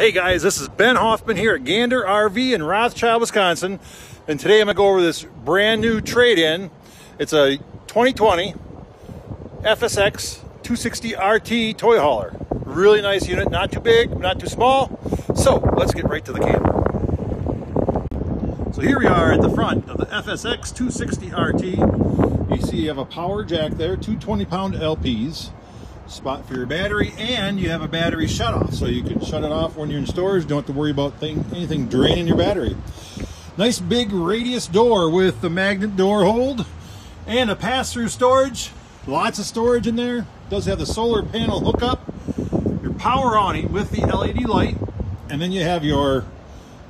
Hey guys, this is Ben Hoffman here at Gander RV in Rothschild, Wisconsin. And today I'm gonna go over this brand new trade-in. It's a 2020 FSX 260 RT toy hauler. Really nice unit, not too big, not too small. So let's get right to the camper. So here we are at the front of the FSX 260 RT. You see you have a power jack there, two 20 pound LPs spot for your battery and you have a battery shut off so you can shut it off when you're in storage. Don't have to worry about thing, anything draining your battery. Nice big radius door with the magnet door hold and a pass-through storage. Lots of storage in there. Does have the solar panel hookup your power awning with the led light and then you have your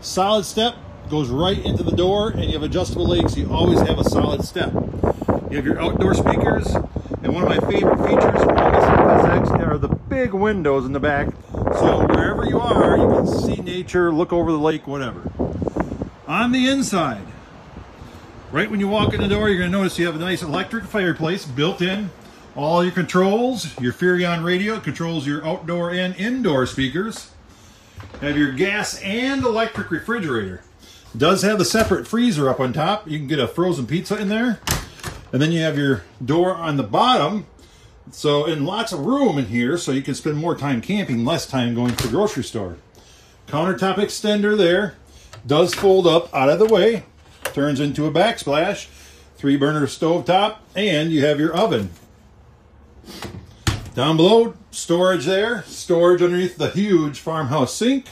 solid step goes right into the door and you have adjustable legs. So you always have a solid step. You have your outdoor speakers and one of my favorite features on this FSX are the big windows in the back. So wherever you are, you can see nature, look over the lake, whatever. On the inside, right when you walk in the door, you're going to notice you have a nice electric fireplace built in. All your controls, your Furrion radio controls your outdoor and indoor speakers. Have your gas and electric refrigerator. Does have the separate freezer up on top. You can get a frozen pizza in there. And then you have your door on the bottom. So, and lots of room in here so you can spend more time camping, less time going to the grocery store. Countertop extender there. Does fold up out of the way. Turns into a backsplash. Three burner stove top. And you have your oven. Down below, storage there. Storage underneath the huge farmhouse sink.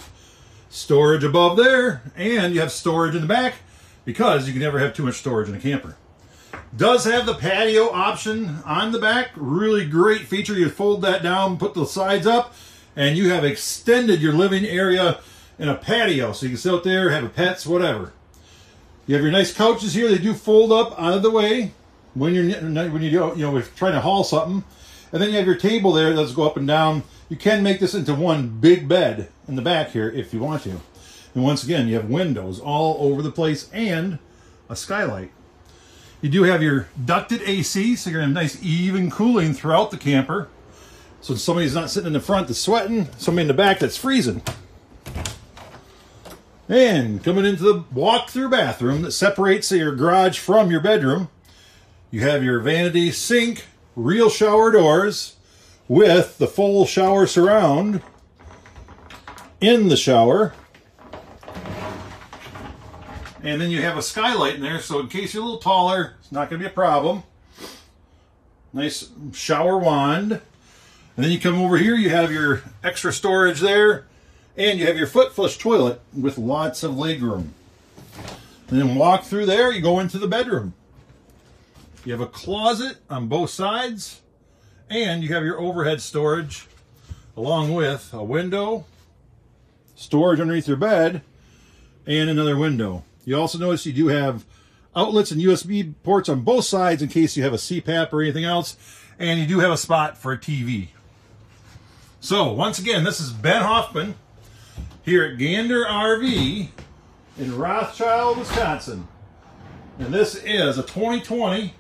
Storage above there. And you have storage in the back because you can never have too much storage in a camper. Does have the patio option on the back. Really great feature. You fold that down, put the sides up, and you have extended your living area in a patio. So you can sit out there, have a pets, whatever. You have your nice couches here. They do fold up out of the way when you're when you you know trying to haul something. And then you have your table there that does go up and down. You can make this into one big bed in the back here if you want to. And once again, you have windows all over the place and a skylight. You do have your ducted AC, so you're to have nice even cooling throughout the camper. So somebody's not sitting in the front that's sweating, somebody in the back that's freezing. And coming into the walk-through bathroom that separates your garage from your bedroom, you have your vanity sink, real shower doors with the full shower surround in the shower. And then you have a skylight in there, so in case you're a little taller, it's not going to be a problem. Nice shower wand. And then you come over here, you have your extra storage there, and you have your foot flush toilet with lots of leg room. And then walk through there, you go into the bedroom. You have a closet on both sides, and you have your overhead storage along with a window, storage underneath your bed, and another window. You also notice you do have outlets and USB ports on both sides in case you have a CPAP or anything else. And you do have a spot for a TV. So, once again, this is Ben Hoffman here at Gander RV in Rothschild, Wisconsin. And this is a 2020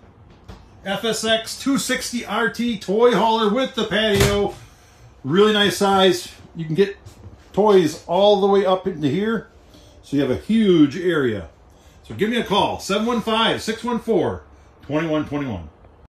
FSX 260 RT toy hauler with the patio. Really nice size. You can get toys all the way up into here. So you have a huge area. So give me a call, 715 614 2121.